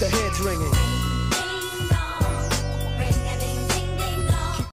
the heads ringing.